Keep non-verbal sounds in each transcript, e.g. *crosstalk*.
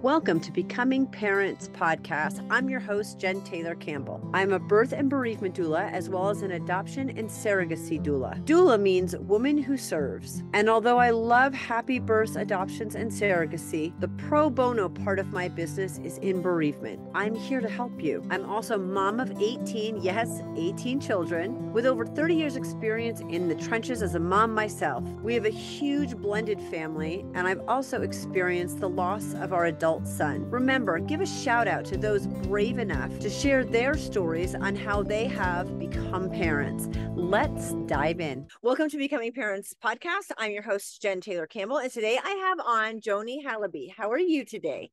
Welcome to Becoming Parents podcast. I'm your host, Jen Taylor Campbell. I'm a birth and bereavement doula, as well as an adoption and surrogacy doula. Doula means woman who serves. And although I love happy births, adoptions, and surrogacy, the pro bono part of my business is in bereavement. I'm here to help you. I'm also mom of 18, yes, 18 children, with over 30 years' experience in the trenches as a mom myself. We have a huge blended family, and I've also experienced the loss of our adult son. Remember, give a shout out to those brave enough to share their stories on how they have become parents. Let's dive in. Welcome to Becoming Parents podcast. I'm your host, Jen Taylor Campbell, and today I have on Joni Halabi. How are you today?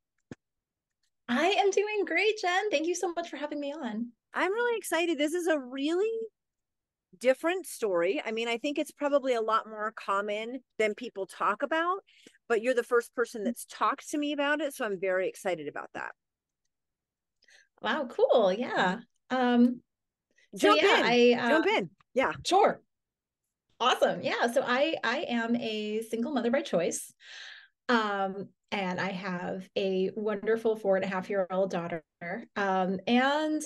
I am doing great, Jen. Thank you so much for having me on. I'm really excited. This is a really different story. I mean, I think it's probably a lot more common than people talk about, but you're the first person that's talked to me about it. So I'm very excited about that. Wow, cool. Yeah. Um jump so yeah, in. I uh, jump in. Yeah. Sure. Awesome. Yeah. So I I am a single mother by choice. Um, and I have a wonderful four and a half year old daughter. Um, and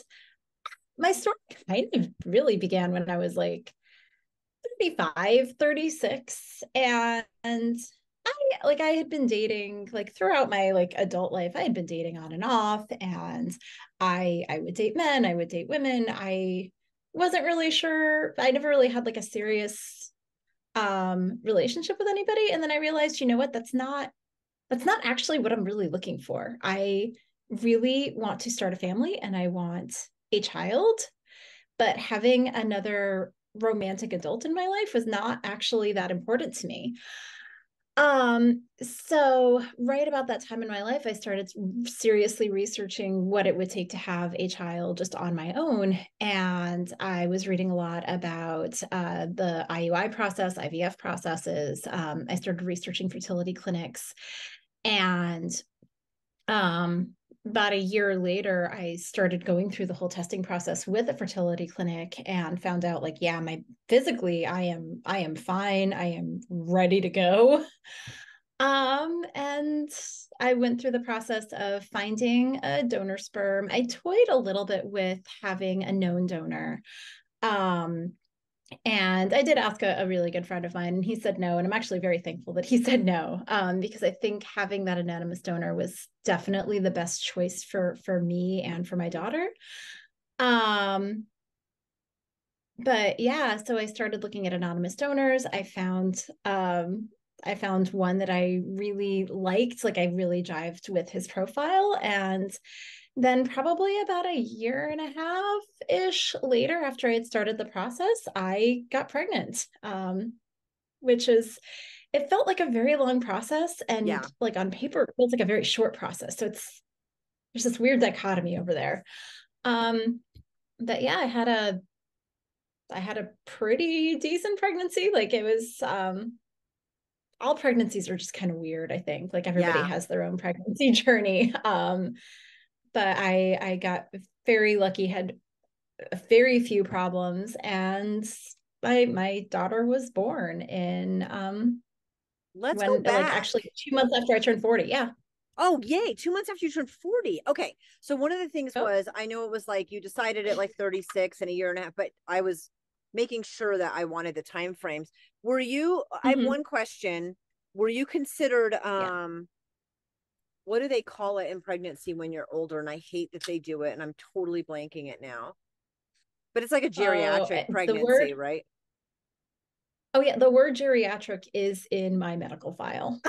my story kind of really began when I was like 35, 36. And I like I had been dating like throughout my like adult life. I had been dating on and off and I I would date men, I would date women. I wasn't really sure. I never really had like a serious um relationship with anybody and then I realized, you know what, that's not that's not actually what I'm really looking for. I really want to start a family and I want a child, but having another romantic adult in my life was not actually that important to me. Um, so right about that time in my life, I started seriously researching what it would take to have a child just on my own. And I was reading a lot about uh, the IUI process, IVF processes. Um, I started researching fertility clinics and um, about a year later, I started going through the whole testing process with a fertility clinic and found out like, yeah, my physically I am I am fine. I am ready to go. Um, and I went through the process of finding a donor sperm. I toyed a little bit with having a known donor. Um, and I did ask a, a, really good friend of mine, and he said no. And I'm actually very thankful that he *laughs* said no, um, because I think having that anonymous donor was definitely the best choice for for me and for my daughter. Um, but yeah, so I started looking at anonymous donors. I found um, I found one that I really liked, like I really jived with his profile, and then, probably about a year and a half ish later, after I had started the process, I got pregnant, um, which is, it felt like a very long process. And yeah. like on paper, it feels like a very short process. So it's, there's this weird dichotomy over there. Um, but yeah, I had a, I had a pretty decent pregnancy. Like it was, um, all pregnancies are just kind of weird, I think. Like everybody yeah. has their own pregnancy *laughs* journey. Um, but I I got very lucky, had very few problems, and my my daughter was born in um let's when, go back. like actually two months after I turned 40. Yeah. Oh, yay. Two months after you turned 40. Okay. So one of the things oh. was I know it was like you decided at like 36 and a year and a half, but I was making sure that I wanted the time frames. Were you mm-hmm. I have mm-hmm. one question. Were you considered um what do they call it in pregnancy when you're older? And I hate that they do it, and I'm totally blanking it now. But it's like a oh, geriatric oh, pregnancy, word, right? Oh yeah, the word geriatric is in my medical file.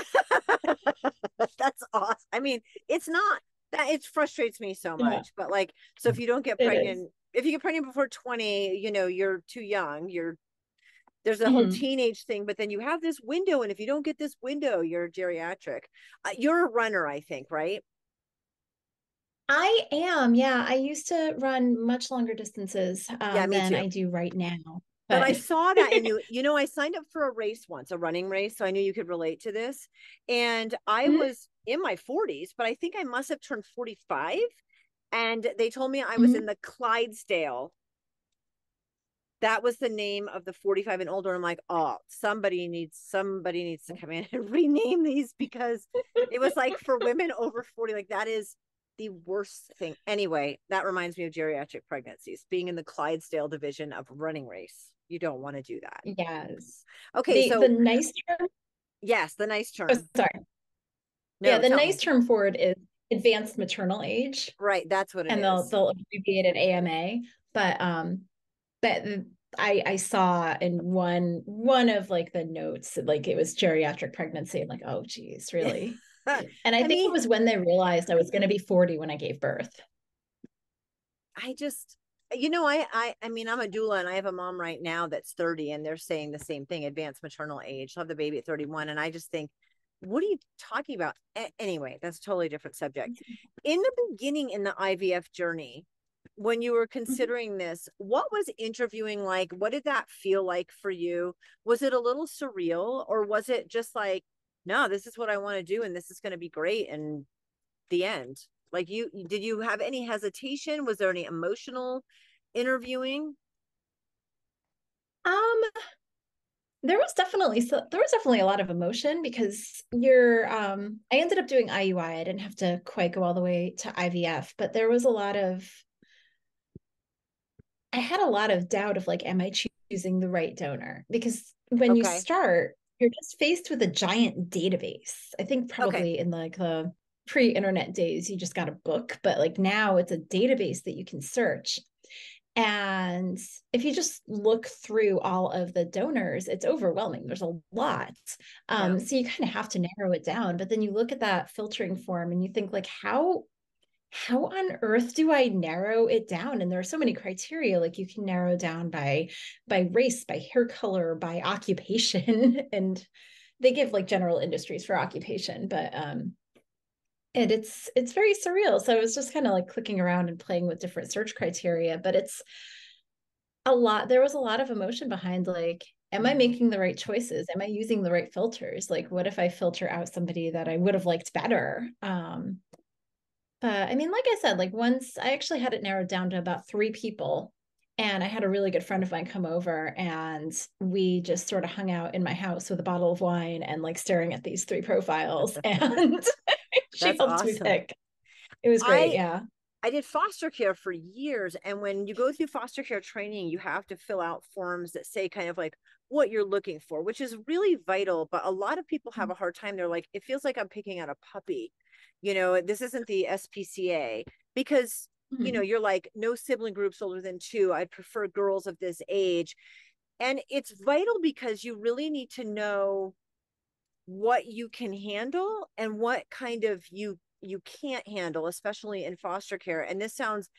*laughs* That's awesome. I mean, it's not that it frustrates me so much, yeah. but like, so if mm, you don't get pregnant, if you get pregnant before 20, you know, you're too young, you're there's a mm-hmm. whole teenage thing but then you have this window and if you don't get this window you're geriatric uh, you're a runner i think right i am yeah i used to run much longer distances um, yeah, than too. i do right now but, but I saw that and *laughs* you you know I signed up for a race once, a running race, so I knew you could relate to this. And I mm-hmm. was in my 40s, but I think I must have turned 45 and they told me I was mm-hmm. in the Clydesdale that was the name of the 45 and older. I'm like, oh, somebody needs somebody needs to come in *laughs* and rename these because it was like for *laughs* women over 40, like that is the worst thing. Anyway, that reminds me of geriatric pregnancies, being in the Clydesdale division of running race. You don't want to do that. Yes. Okay. The, so the nice term. yes, the nice term. Oh, sorry. No, yeah, the nice me. term for it is advanced maternal age. Right. That's what it and is. they'll they'll abbreviate it AMA. But um but I I saw in one one of like the notes like it was geriatric pregnancy. I'm like, oh geez, *laughs* really? and I, I think mean- it was when they realized I was gonna be 40 when I gave birth. I just you know, I I I mean, I'm a doula and I have a mom right now that's 30 and they're saying the same thing, advanced maternal age. She'll have the baby at 31. And I just think, what are you talking about? A- anyway, that's a totally different subject. Mm-hmm. In the beginning in the IVF journey, when you were considering this, what was interviewing like? What did that feel like for you? Was it a little surreal or was it just like, no, this is what I want to do and this is going to be great and the end? Like you did you have any hesitation? Was there any emotional interviewing? Um there was definitely so there was definitely a lot of emotion because you're um I ended up doing IUI. I didn't have to quite go all the way to IVF, but there was a lot of I had a lot of doubt of like, am I choosing the right donor? Because when you start, you're just faced with a giant database. I think probably in like the pre-internet days, you just got a book, but like now it's a database that you can search. And if you just look through all of the donors, it's overwhelming. There's a lot. Um, Yeah. so you kind of have to narrow it down. But then you look at that filtering form and you think, like, how how on earth do I narrow it down? And there are so many criteria, like you can narrow down by by race, by hair color, by occupation, *laughs* and they give like general industries for occupation, but um and it's it's very surreal. So I was just kind of like clicking around and playing with different search criteria, but it's a lot there was a lot of emotion behind like am i Mhm. making the right choices am i using the right filters like what if i filter out somebody that i would have liked better um but i mean like i said like once i actually had it narrowed down to about three people and i had a really good friend of mine come over and we just sort of hung out in my house with a bottle of wine and like staring at these three profiles *laughs* and *laughs* she That's helped me pick it was great I- yeah I did foster care for years. And when you go through foster care training, you have to fill out forms that say kind of like what you're looking for, which is really vital. But a lot of people have a hard time. They're like, it feels like I'm picking out a puppy. You know, this isn't the SPCA because, you Mhm. know, you're like, no sibling groups older than two. I prefer girls of this age. And it's vital because you really need to know what you can handle and what kind of you you can't handle especially in foster care and this sounds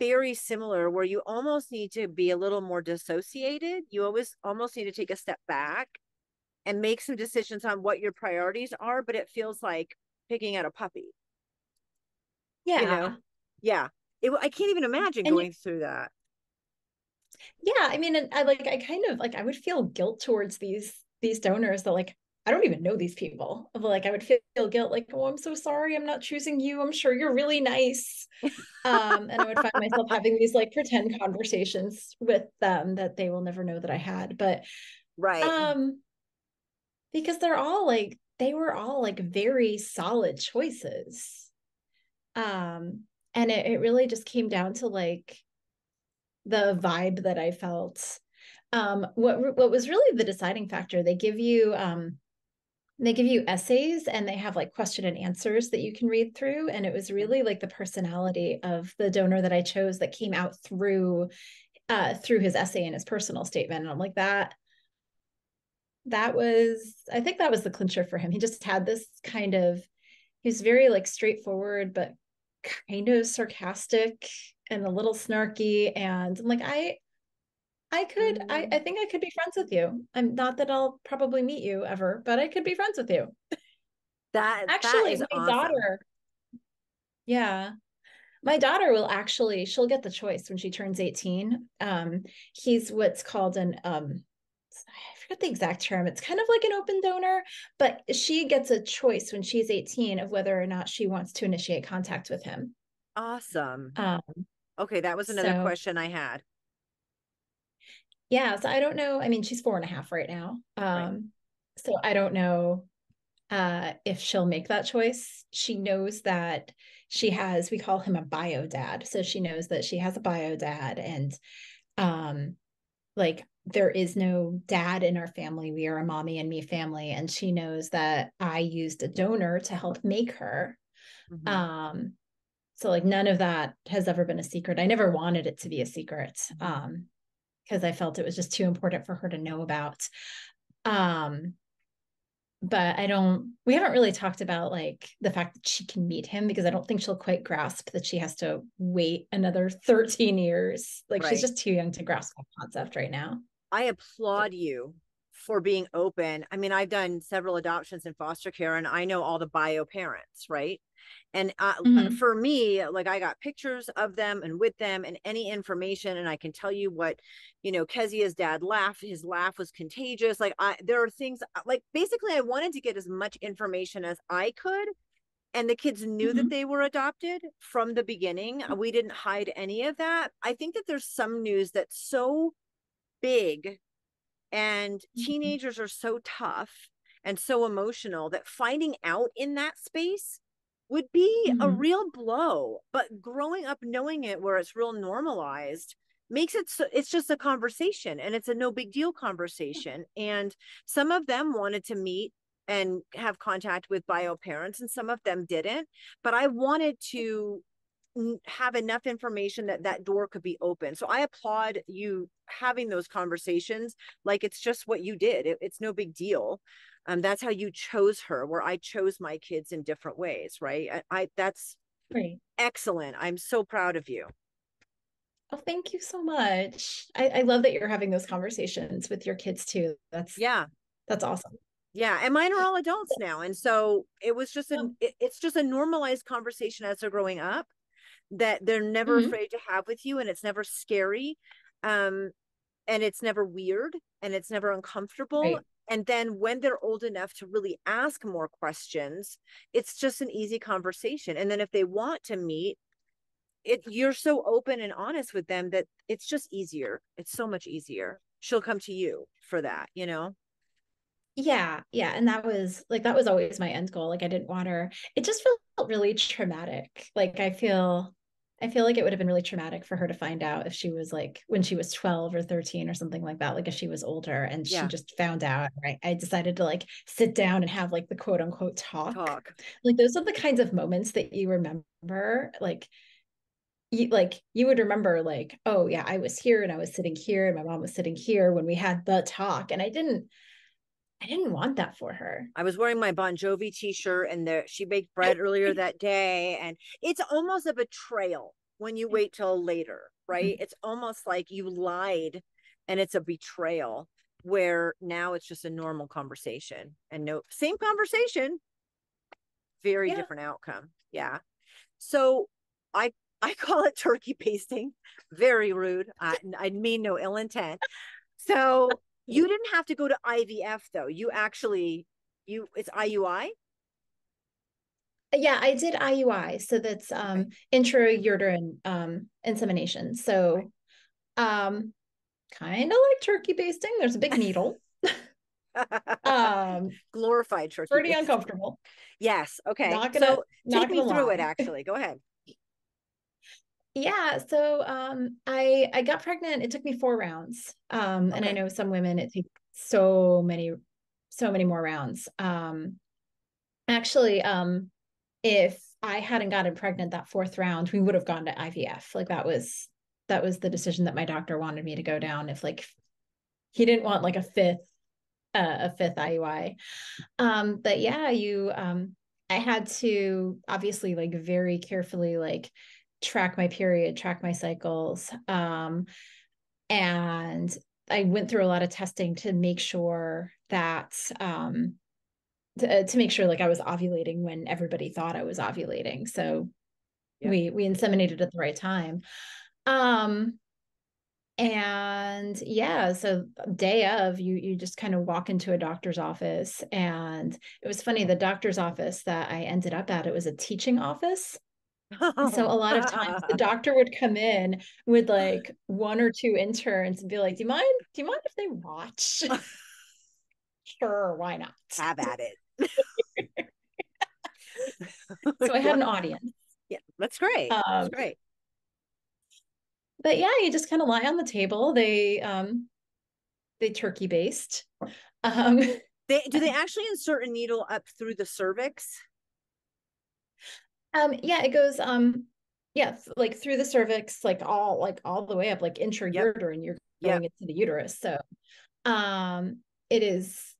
very similar where you almost need to be a little more dissociated. You always almost need to take a step back and make some decisions on what your priorities are but it feels like picking out a puppy. Yeah. you know? Yeah. It, i can't even imagine And you- going through that. Yeah i mean and i like i kind of like i would feel guilt towards these these donors that like i don't even know these people. Like i would feel, guilt like oh i'm so sorry i'm not choosing you i'm sure you're really nice. Um and i would find myself having these like pretend conversations with them that they will never know that i had but right. um because they're all like they were all like very solid choices. Um and it, it really just came down to like the vibe that i felt. Um what what was really the deciding factor they give you um they give you essays and they have like question and answers that you can read through and it was really like the personality of the donor that i chose that came out through uh through his essay and his personal statement and i'm like that that was i think that was the clincher for him. He just had this kind of he was very like straightforward but kind of sarcastic and a little snarky and i'm like i i could I, I think i could be friends with you. I'm not that i'll probably meet you ever but i could be friends with you. That actually my awesome. daughter yeah. My daughter will actually she'll get the choice when she turns 18 um he's what's called an um i forget the exact term. It's kind of like an open donor but she gets a choice when she's 18 of whether or not she wants to initiate contact with him. Awesome. Um okay that was another so- question i had yeah, so I don't know. I mean, she's four and a half right now. Um, right. so I don't know uh if she'll make that choice. She knows that she has, we call him a bio dad. So she knows that she has a bio dad and um like there is no dad in our family. We are a mommy and me family. And she knows that I used a donor to help make her. Mm-hmm. Um, so like none of that has ever been a secret. I never wanted it to be a secret. Um, because I felt it was just too important for her to know about. Um, but I don't, we haven't really talked about like the fact that she can meet him because I don't think she'll quite grasp that she has to wait another *laughs* 13 years. Like right. she's just too young to grasp that concept right now. I applaud you for being open. I mean, I've done several adoptions in foster care and I know all the bio parents, right? And uh, mm-hmm. for me, like I got pictures of them and with them and any information, and I can tell you what, you know, Kezia's dad laughed. His laugh was contagious. Like I, there are things uh, like basically I wanted to get as much information as I could. And the kids knew mm-hmm. that they were adopted from the beginning. We didn't hide any of that. I think that there's some news that's so big and mm-hmm. teenagers are so tough and so emotional that finding out in that space would be mm-hmm. a real blow. But growing up knowing it where it's real normalized makes it so it's just a conversation and it's a no big deal conversation. And some of them wanted to meet and have contact with bio parents and some of them didn't. But I wanted to have enough information that that door could be open. So I applaud you having those conversations like it's just what you did. It, it's no big deal um, that's how you chose her where i chose my kids in different ways right i, I that's Great. excellent i'm so proud of you oh thank you so much I, I love that you're having those conversations with your kids too that's yeah that's awesome yeah and mine are all adults now and so it was just a it, it's just a normalized conversation as they're growing up that they're never mm-hmm. afraid to have with you and it's never scary um and it's never weird and it's never uncomfortable right. And then when they're old enough to really ask more questions, it's just an easy conversation. And then if they want to meet, it you're so open and honest with them that it's just easier. It's so much easier. She'll come to you for that, you know? Yeah, yeah. And that was like that was always my end goal. Like I didn't want her. It just felt really traumatic. Like I feel I feel like it would have been really traumatic for her to find out if she was like when she was 12 or 13 or something like that, like if she was older and yeah. she just found out, right? I decided to like sit down and have like the quote unquote talk. Talk. Like those are the kinds of moments that you remember. Like you like you would remember like, oh yeah, I was here and I was sitting here and my mom was sitting here when we had the talk. And I didn't I didn't want that for her. I was wearing my Bon Jovi t-shirt and there she baked bread earlier that day and it's almost a betrayal when you wait till later, right? Mm-hmm. It's almost like you lied and it's a betrayal where now it's just a normal conversation and no same conversation very yeah. different outcome. Yeah. So I I *laughs* call it turkey pasting. Very rude. I, I mean no ill intent. So you didn't have to go to IVF though. You actually you it's IUI? Yeah, I did IUI. So that's um intrauterine um insemination. So um kind of like turkey basting. There's a big needle. *laughs* um glorified turkey. Pretty basting. uncomfortable. Yes. Okay. Not gonna, so take me through lie. it actually. Go ahead yeah so um i i got pregnant it took me four rounds um okay. and i know some women it takes so many so many more rounds um actually um if i hadn't gotten pregnant that fourth round we would have gone to ivf like that was that was the decision that my doctor wanted me to go down if like he didn't want like a fifth uh, a fifth iui um but yeah you um i had to obviously like very carefully like track my period, track my cycles. Um, and I went through a lot of testing to make sure that um, to, to make sure like I was ovulating when everybody thought I was ovulating. So yeah. we we inseminated at the right time. Um, and yeah so day of you you just kind of walk into a doctor's office and it was funny the doctor's office that i ended up at it was a teaching office So a lot of times the *laughs* doctor would come in with like one or two interns and be like, "Do you mind? Do you mind if they watch?" *laughs* sure, why not? Have at it. *laughs* so I had an audience. Yeah, that's great. Um, that's great. But yeah, you just kind of lie on the table. They um they turkey based. Um they do they actually insert a needle up through the cervix? Um yeah, it goes um yeah, like through the cervix, like all like all the way up, like intrauterine, yep. you're going yep. into the uterus. So um it is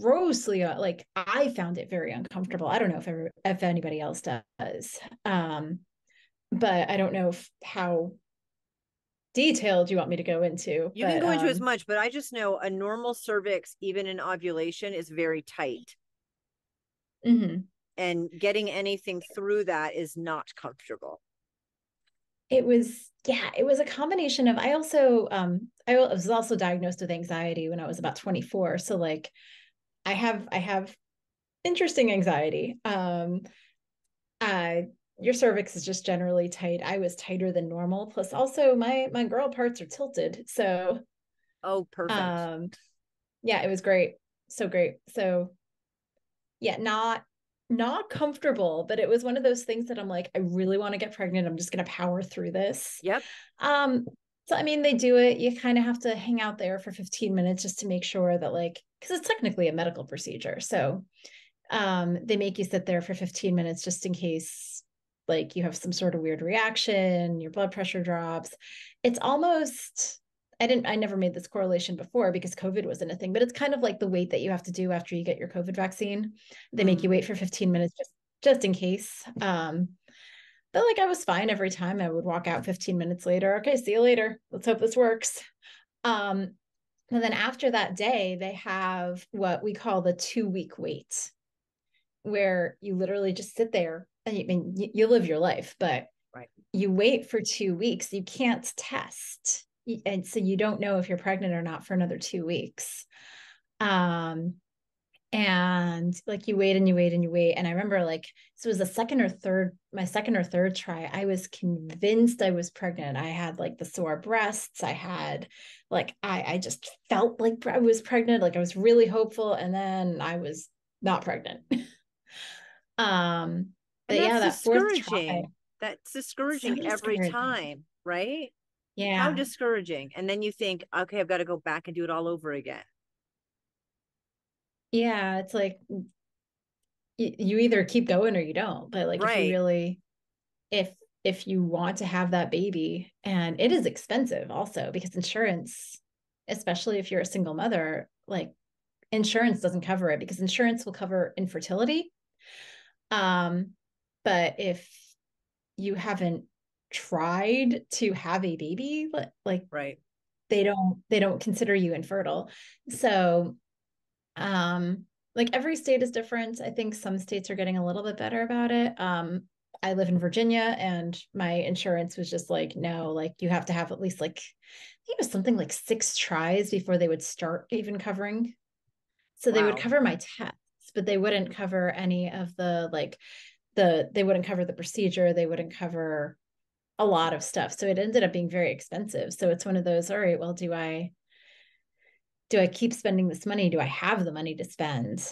grossly uh, like I found it very uncomfortable. I don't know if ever, if anybody else does. Um, but I don't know if, how detailed you want me to go into. You but, can go into um, as much, but I just know a normal cervix, even in ovulation, is very tight. Mm-hmm. And getting anything through that is not comfortable. It was, yeah, it was a combination of. I also, um, I was also diagnosed with anxiety when I was about 24. So, like, I have I have interesting anxiety. Um, uh, your cervix is just generally tight. I was tighter than normal. Plus, also my my girl parts are tilted. So, oh, perfect. Um, yeah, it was great. So great. So, yeah, not not comfortable, but it was one of those things that I'm like, I really want to get pregnant. I'm just gonna power through this. Yep. Um, so I mean, they do it. You kind of have to hang out there for 15 minutes just to make sure that like because it's technically a medical procedure. So um they make you sit there for 15 minutes just in case like you have some sort of weird reaction, your blood pressure drops. It's almost I didn't I never made this correlation before because COVID wasn't a thing, but it's kind of like the wait that you have to do after you get your COVID vaccine. They make you mm. wait for 15 minutes just just in case. Um but like I was fine every time. I would walk out 15 minutes later. Okay, see you later. Let's hope this works. Um, and then after that day, they have what we call the two week wait, where you literally just sit there and you I mean you, you live your life, but right. you wait for two weeks. You can't test. And so you don't know if you're pregnant or not for another two weeks. Um, and like you wait and you wait and you wait. And i remember like it was the second or third my second or third try. I was convinced i was pregnant. I had like the sore breasts. I had like i i just felt like i was pregnant. Like i was really hopeful. And then i was not pregnant. *laughs* Um but yeah that fourth try that's discouraging so every discouraging. time right yeah. how discouraging. And then you think okay i've got to go back and do it all over again. Yeah it's like you either keep going or you don't but like right. if you really if if you want to have that baby and it is expensive also because insurance especially if you're a single mother like insurance doesn't cover it because insurance will cover infertility. Um but if you haven't tried to have a baby like right they don't they don't consider you infertile so um, like every state is different. I think some states are getting a little bit better about it. Um, I live in Virginia and my insurance was just like, no, like you have to have at least like, I think it was something like six tries before they would start even covering. So wow. they would cover my tests, but they wouldn't cover any of the like the, they wouldn't cover the procedure. They wouldn't cover a lot of stuff. So it ended up being very expensive. So it's one of those, all right, well, do I, do I keep spending this money? Do I have the money to spend?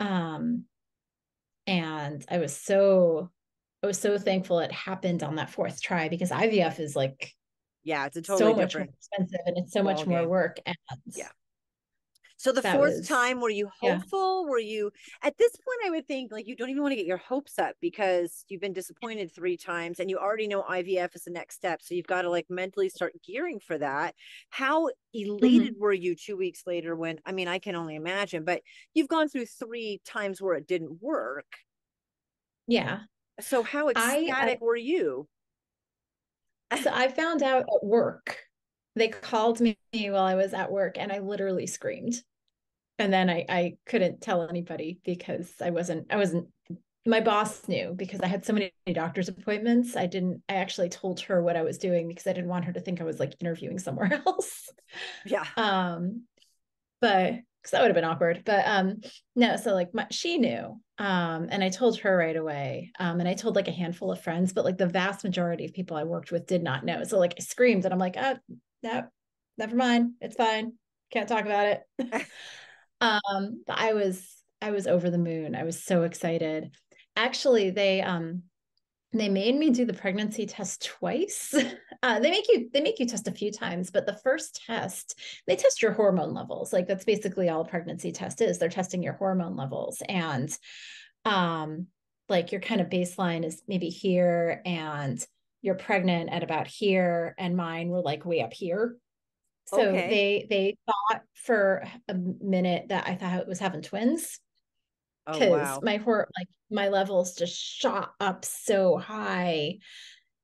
Um, and I was so, I was so thankful it happened on that fourth try because IVF is like, yeah, it's a totally so much different, more expensive and it's so much more work. And yeah, so the that fourth was, time, were you hopeful? Yeah. Were you at this point? I would think like you don't even want to get your hopes up because you've been disappointed three times and you already know IVF is the next step. So you've got to like mentally start gearing for that. How elated mm-hmm. were you two weeks later when I mean I can only imagine, but you've gone through three times where it didn't work. Yeah. So how ecstatic I, I, were you? So I found out at work. They called me while I was at work and I literally screamed and then I I couldn't tell anybody because I wasn't I wasn't my boss knew because I had so many doctor's appointments. I didn't I actually told her what I was doing because I didn't want her to think I was like interviewing somewhere *laughs* else. Yeah. Um but because that would have been awkward. But um, no, so like my, she knew, um, and I told her right away, um, and I told like a handful of friends, but like the vast majority of people I worked with did not know. So like I screamed, and I'm like, oh, no, never mind, it's fine, can't talk about it. *laughs* um, but I was I was over the moon. I was so excited. Actually, they um they made me do the pregnancy test twice. *laughs* Uh, they make you they make you test a few times but the first test they test your hormone levels. Like that's basically all pregnancy test is. They're testing your hormone levels. And um like your kind of baseline is maybe here and you're pregnant at about here and mine were like way up here so okay. they they thought for a minute that i thought it was having twins. Because oh, wow. my heart like my levels just shot up so high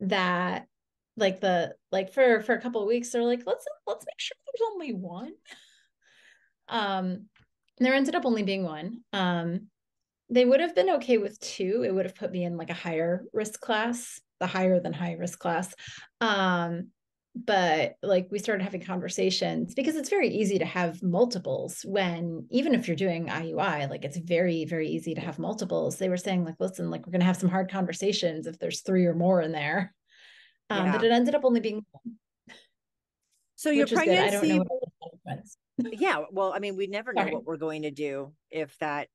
that like the like for for a couple of weeks they're like let's let's make sure there's only one. Um there ended up only being one. Um they would have been okay with two. It would have put me in like a higher risk class the higher than high risk class. Um but like we started having conversations because it's very easy to have multiples when even if you're doing IUI like it's very very easy to have multiples. They were saying like listen like we're going to have some hard conversations if there's three or more in there. Um yeah. but it ended up only being one. So your pregnancy I don't know yeah well I mean we never know Sorry. what we're going to do if that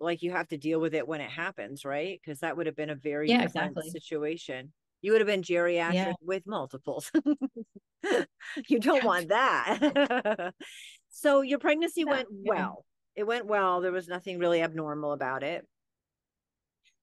like you have to deal with it when it happens right? Because that would have been a very yeah, different exactly. situation you would have been geriatric yeah. with multiples. *laughs* *laughs* you don't want that. *laughs* so your pregnancy yeah, went well. It went well. There was nothing really abnormal about it.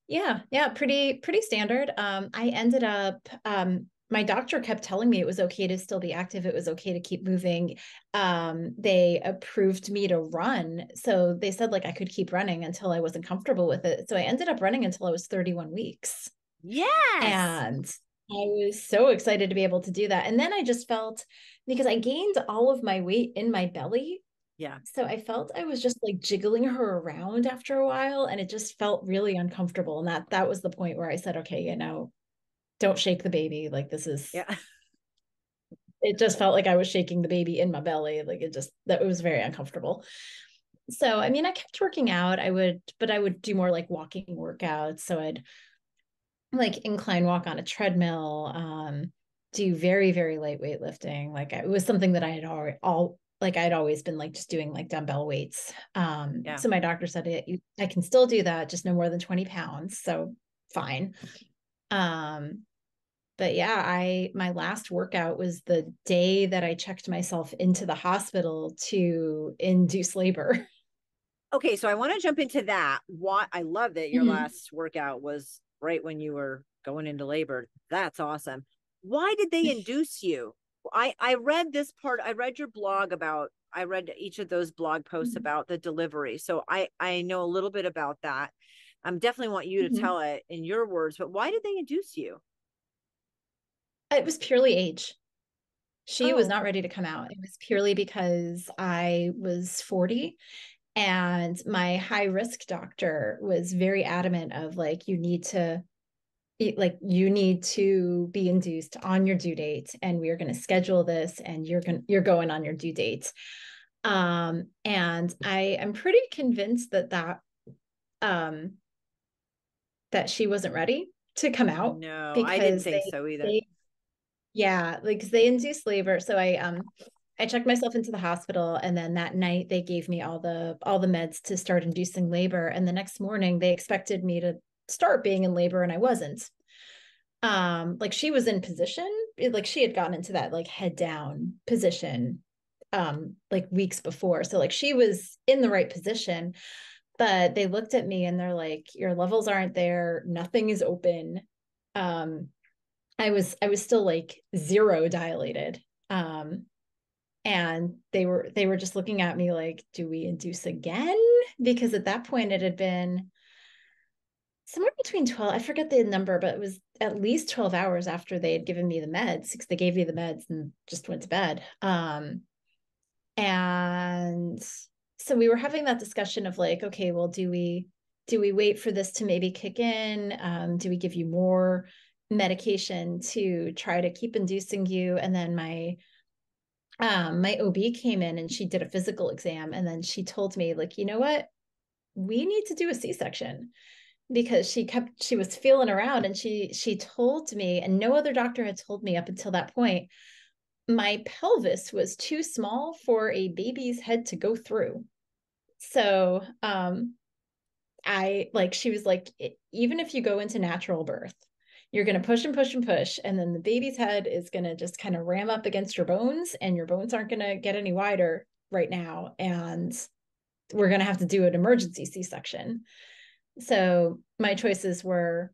Yeah, yeah, pretty pretty standard. Um, I ended up um my doctor kept telling me it was okay to still be active it was okay to keep moving um, they approved me to run so they said like i could keep running until i wasn't comfortable with it so i ended up running until i was 31 weeks Yes. And I was so excited to be able to do that. And then I just felt because I gained all of my weight in my belly. Yeah. So I felt I was just like jiggling her around after a while and it just felt really uncomfortable. And that that was the point where I said, okay, you know, don't shake the baby. Like this is yeah. *laughs* It just felt like I was shaking the baby in my belly. Like it just that it was very uncomfortable. So I mean I kept working out. I would, but I would do more like walking workouts. So I'd like incline walk on a treadmill, um, do very, very light weightlifting. Like it was something that I had already all like I'd always been like just doing like dumbbell weights. Um, yeah. so my doctor said it, I can still do that, just no more than 20 pounds. So fine. Um, but yeah, I my last workout was the day that I checked myself into the hospital to induce labor. *laughs* Okay, so I want to jump into that. What I love that your mm-hmm. last workout was right when you were going into labor. That's awesome. Why did they *laughs* induce you? I I read this part. I read your blog about. I read each of those blog posts mm-hmm. about the delivery. So I I know a little bit about that. I'm definitely want you to mm-hmm. tell it in your words. But why did they induce you? It was purely age. She oh. was not ready to come out. It was purely because I was 40 and my high risk doctor was very adamant of like you need to like you need to be induced on your due date and we are going to schedule this and you're going you're going on your due date. Um and i am pretty convinced that that um that she wasn't ready to come out no i didn't think they, so either. they, yeah like they induced labor. So i um I checked myself into the hospital and then that night they gave me all the all the meds to start inducing labor and the next morning they expected me to start being in labor and I wasn't. Um like she was in position like she had gotten into that like head down position um like weeks before. So like she was in the right position but they looked at me and they're like your levels aren't there. Nothing is open. Um I was I was still like zero dilated. Um and they were they were just looking at me like do we induce again? Because at that point it had been somewhere between 12 i forget the number but it was at least 12 hours after they had given me the meds because they gave me the meds and just went to bed. Um and so we were having that discussion of like okay well do we do we wait for this to maybe kick in? Um, do we give you more medication to try to keep inducing you? And then my um, my OB came in and she did a physical exam. And then she told me, like, you know what? We need to do a C section because she kept, she was feeling around and she, she told me, and no other doctor had told me up until that point, my pelvis was too small for a baby's head to go through. So, um, I like, she was like, even if you go into natural birth, you're going to push and push and push and then the baby's head is going to just kind of ram up against your bones and your bones aren't going to get any wider right now and we're going to have to do an emergency c-section so my choices were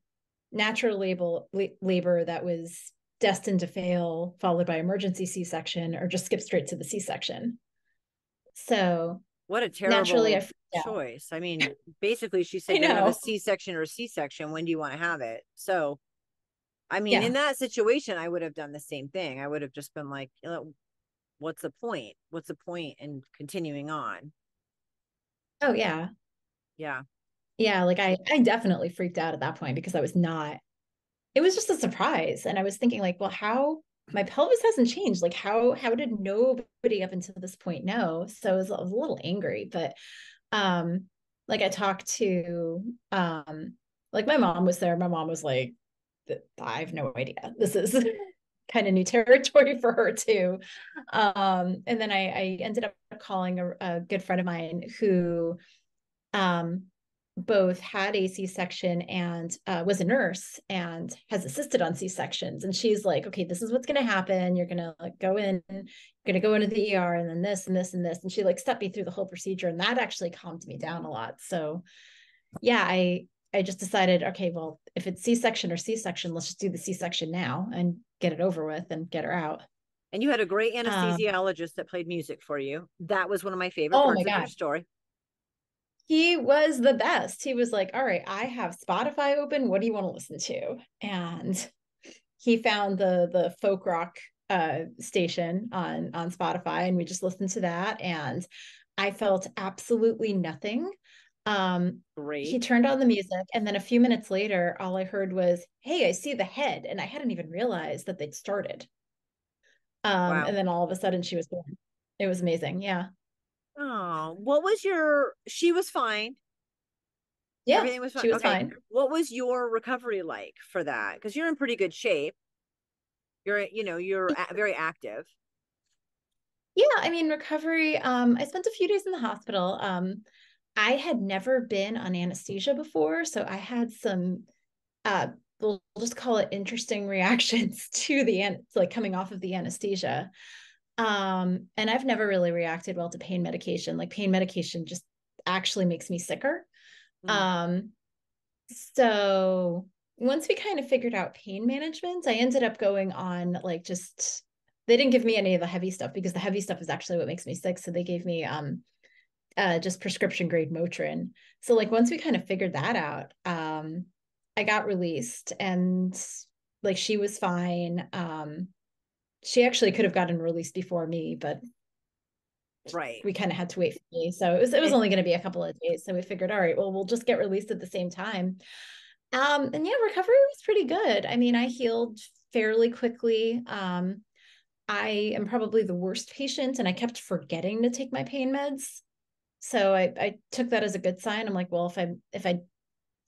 natural labor, labor that was destined to fail followed by emergency c-section or just skip straight to the c-section so what a terrible naturally, I choice. I mean, *laughs* basically, she said you have a C-section or C-section. When do you want to have it? So I mean, yeah. in that situation, I would have done the same thing. I would have just been like, what's the point? What's the point in continuing on? Oh yeah. Yeah. Yeah. Like I, I definitely freaked out at that point because I was not, it was just a surprise. And I was thinking like, well, how my pelvis hasn't changed. Like how, how did nobody up until this point know? So I was, I was a little angry, but, um, like I talked to, um, like my mom was there. My mom was like, I have no idea. This is *laughs* kind of new territory for her too. Um, and then I, I, ended up calling a, a, good friend of mine who um, both had a C-section and uh, was a nurse and has assisted on C-sections. And she's like, okay, this is what's going to happen. You're going to like, go in, you're going to go into the ER and then this and this and this. And she like stepped me through the whole procedure. And that actually calmed me down a lot. So yeah, I, I just decided, okay, well, if it's C-section or C-section, let's just do the C-section now and get it over with and get her out. And you had a great um, anesthesiologist um, that played music for you. That was one of my favorite oh parts my of your story. He was the best. He was like, all right, I have Spotify open. What do you want to listen to? And he found the the folk rock uh, station on on Spotify and we just listened to that and I felt absolutely nothing um, Great. He turned on the music, and then a few minutes later, all I heard was, "Hey, I see the head," and I hadn't even realized that they'd started. Um, wow. and then all of a sudden, she was born. It was amazing. Yeah. Oh, what was your? She was fine. Yeah, everything was fine. She was okay. fine. What was your recovery like for that? Because you're in pretty good shape. You're, you know, you're very active. Yeah, I mean, recovery. Um, I spent a few days in the hospital. Um, I had never been on anesthesia before, so I had some uh we'll just call it interesting *laughs* reactions to the like coming off of the anesthesia. Um and I've never really reacted well to pain medication. Like pain medication just actually makes me sicker. Mm. Um so once we kind of figured out pain management, I ended up going on like just they didn't give me any of the heavy stuff because the heavy stuff is actually what makes me sick. So they gave me um uh, just prescription grade Motrin. So like once we kind of figured that out, um, I got released and like she was fine. Um, she actually could have gotten released before me, but right we kind of had to wait for me. So it was it was only going to be a couple of days. So we figured, all right, well we'll just get released at the same time. Um, and yeah, recovery was pretty good. I mean, I healed fairly quickly. Um, I am probably the worst patient, and I kept forgetting to take my pain meds so I, I took that as a good sign. I'm like, well, if I if I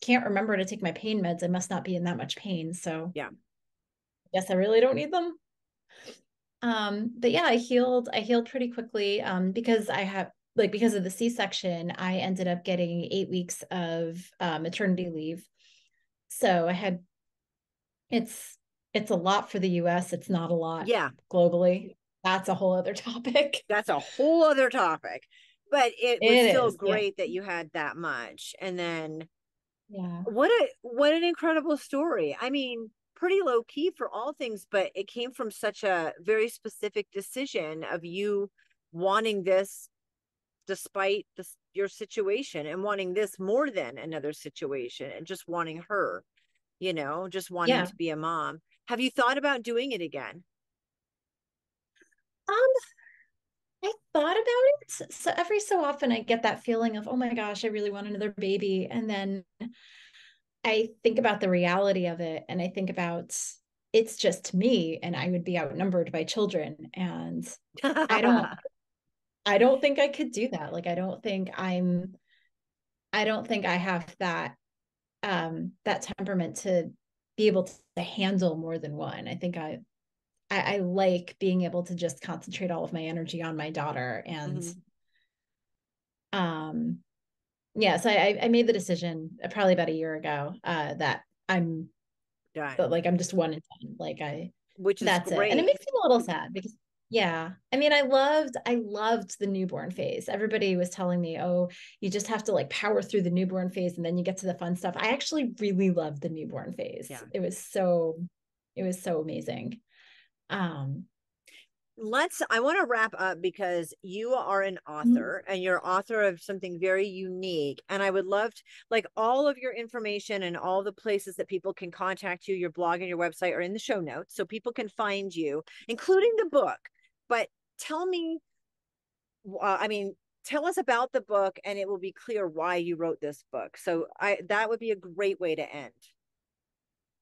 can't remember to take my pain meds, I must not be in that much pain. So yeah, I guess I really don't need them. Um, but yeah, I healed. I healed pretty quickly. Um, because I have like because of the C-section, I ended up getting eight weeks of uh, maternity leave. So I had it's it's a lot for the US. It's not a lot. Yeah, globally. That's a whole other *laughs* topic. That's a whole other topic but it, it was still is, great yeah. that you had that much and then yeah what a what an incredible story i mean pretty low key for all things but it came from such a very specific decision of you wanting this despite this your situation and wanting this more than another situation and just wanting her you know just wanting yeah. to be a mom have you thought about doing it again um thought about it. So every so often I get that feeling of, oh my gosh, I really want another baby. And then I think about the reality of it and I think about it's just me and I would be outnumbered by children and I don't *laughs* I don't think I could do that. Like I don't think I'm I don't think I have that um that temperament to be able to handle more than one. I think I I, I like being able to just concentrate all of my energy on my daughter and mm-hmm. um yeah, so I I made the decision uh, probably about a year ago uh that I'm Done. but like I'm just one and done. Like I which is that's great. it. And it makes me a little sad because yeah. I mean, I loved, I loved the newborn phase. Everybody was telling me, oh, you just have to like power through the newborn phase and then you get to the fun stuff. I actually really loved the newborn phase. Yeah. It was so, it was so amazing. Um, let's i want to wrap up because you are an mm-hmm. author mm-hmm. and you're author of something very unique and i would love to like all of your information and all the places that people can contact you your blog and your website are in the show notes so people can find you including the book but tell me uh, i mean tell us about the book and it will be clear why you wrote this book so i that would be a great way to end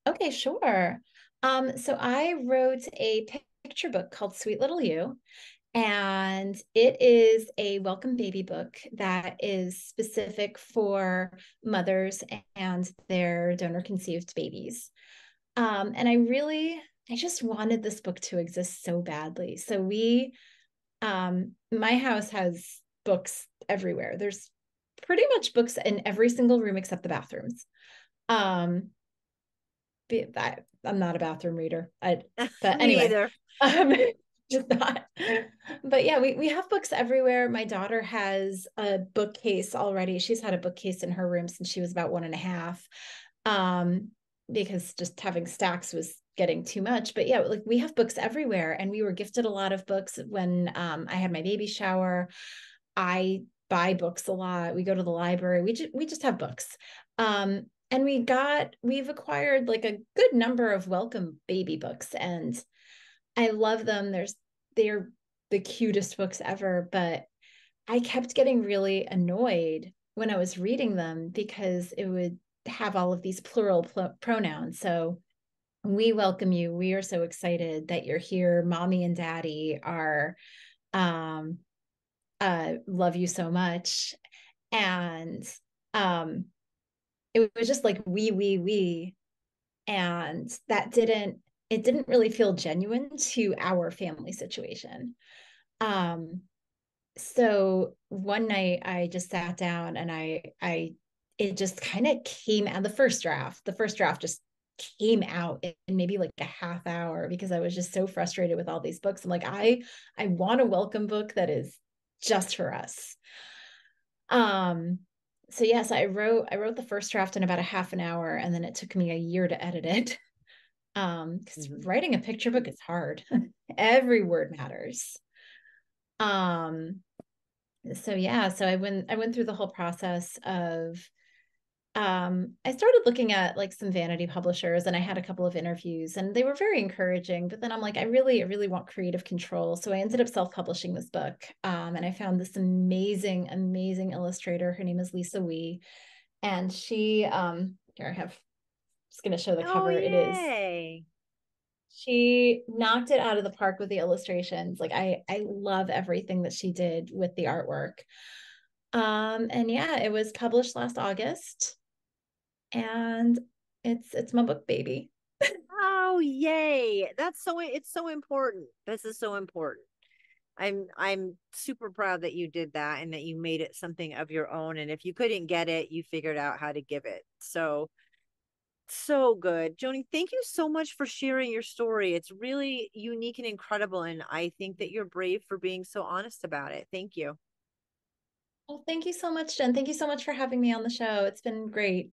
okay sure um so i wrote a picture book called sweet little you and it is a welcome baby book that is specific for mothers and their donor conceived babies um, and i really I just wanted this book to exist so badly. So we, um, my house has books everywhere. There's pretty much books in every single room except the bathrooms. Um, I, I'm not a bathroom reader. I, *laughs* but anyway, *laughs* um, *laughs* just not. But yeah, we we have books everywhere. My daughter has a bookcase already. She's had a bookcase in her room since she was about one and a half. Um, because just having stacks was getting too much but yeah like we have books everywhere and we were gifted a lot of books when um, i had my baby shower i buy books a lot we go to the library we just we just have books um, and we got we've acquired like a good number of welcome baby books and i love them there's they're the cutest books ever but i kept getting really annoyed when i was reading them because it would have all of these plural pl- pronouns so we welcome you. We are so excited that you're here. Mommy and daddy are um uh love you so much. And um it was just like we, we, we. And that didn't it didn't really feel genuine to our family situation. Um so one night I just sat down and I I it just kind of came out the first draft. The first draft just came out in maybe like a half hour because I was just so frustrated with all these books. I'm like, I I want a welcome book that is just for us. Um so yes, I wrote I wrote the first draft in about a half an hour and then it took me a year to edit it. *laughs* Um because mm-hmm. writing a picture book is hard. *laughs* Every word matters. Um so yeah, so I went I went through the whole process of um, I started looking at like some vanity publishers and I had a couple of interviews and they were very encouraging. But then I'm like, I really, I really want creative control. So I ended up self publishing this book. Um, and I found this amazing, amazing illustrator. Her name is Lisa Wee. And she, um, here I have, just going to show the oh, cover. It is. She knocked it out of the park with the illustrations. Like I, I love everything that she did with the artwork. Um, and yeah, it was published last August and it's it's my book baby. *laughs* oh yay. That's so it's so important. This is so important. I'm I'm super proud that you did that and that you made it something of your own and if you couldn't get it, you figured out how to give it. So so good. Joni, thank you so much for sharing your story. It's really unique and incredible and I think that you're brave for being so honest about it. Thank you. Well, thank you so much, Jenn. Thank you so much for having me on the show. It's been great.